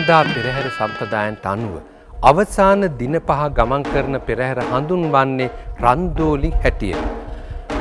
දළදා පෙරහැර සම්ප්‍රදායන්ට අනුව අවසාන දින පහ ගමන් කරන පෙරහැර හඳුන්වන්නේ රන්දෝලි හැටියට.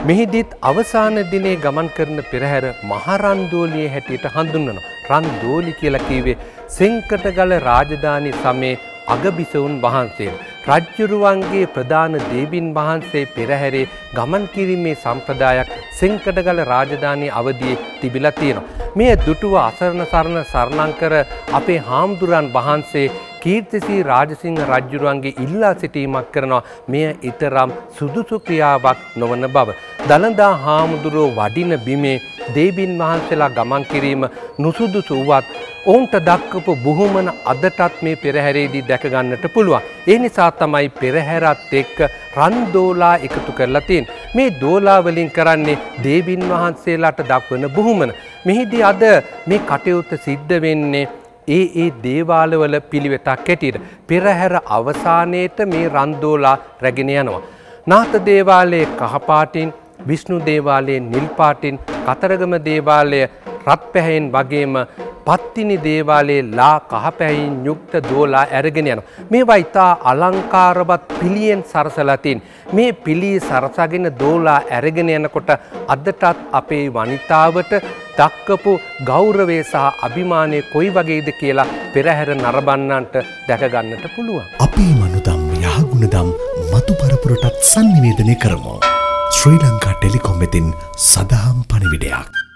මෙහිදීත් අවසාන දිනේ ගමන් කරන පෙරහැර මහරන්දෝලියේ හැටියට හඳුන්වනවා. රන්දෝලි කියලා කිව්වේ සෙන්කටගල රාජධානි සමයේ අගබිසවුන් වහන්සේ. රජ්ජුරුවන්ගේ ප්‍රධාන දේවින් වහන්සේ පෙරහැරේ ගමන් කිරීමේ සම්ප්‍රදායක් සෙන්කටගල රාජධානී අවදියේ තිබිලා තියෙනවා. මේ දුටුව අසරණ සරණ සරණංකර අපේ හාමුදුරන් වහන්සේ කීර්තිසී රාජසිංහ රජ්ජුරුවන්ගේ ඉල්ලා සිටීමක් කරනවා මෙය ඉතරම් සුදුසු ක්‍රියාවක් නොවන බව. දළදා හාමුදුරුවෝ වඩින බිමේ දේබින් වහන්සේලා ගමන් කිරීම නුසුදුසු වුවත් ඔවුන්ට දක්කපු බුහුමන අදටත් මේ පෙරහැරේදී දැකගන්නට පුළුවන්. ඒ නිසා තමයි පෙරහැරත් එක්ක රන්දෝලා එකතු කරලා තියෙන. මේ දෝලාවලින් කරන්නේ දේබින් වහන්සේලාට දක්වන බුහුමන. මෙහිදී අද මේ කටයුත්ත සිද්ධ වෙන්නේ ඒ ඒ දේවාලවල පිළිවෙතක් ඇටියට. පෙරහැර අවසානයේට මේ රන්දෝලා රැගෙන යනවා. නාත දේවාලයේ කහපාටින් විෂ්ණු දේවාලයේ නිල්පාටින් කතරගම දේවාලය රත් පැහැයෙන් වගේම පත්තිනි දේවාලයේ ලා කහපැයින් යුක්ත දෝලා ඇරගෙන යන. මේවා ඉතා අලංකාරවත් පිළියෙන් සරසලතින්. මේ පිළී සරසගෙන දෝලා ඇරගෙන යනකොට අදටත් අපේ වනිතාවට දක්කපු ගෞරවේ සහ අභිමානය කොයි වගේද කියලා පෙරහැර නරබන්නන්ට දැකගන්නට පුළුවන්. අපේ මනුදම් යහගුණදම් මතු පරපුරටත් සන්නිවේදනය කරමු. ශ්‍රී ලංකා ටෙලිකොම් වෙතින් සදහම් පණිවිඩයක්.